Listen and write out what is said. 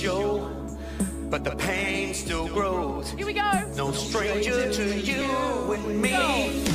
show, but the pain still grows. Here we go. No stranger to you and me.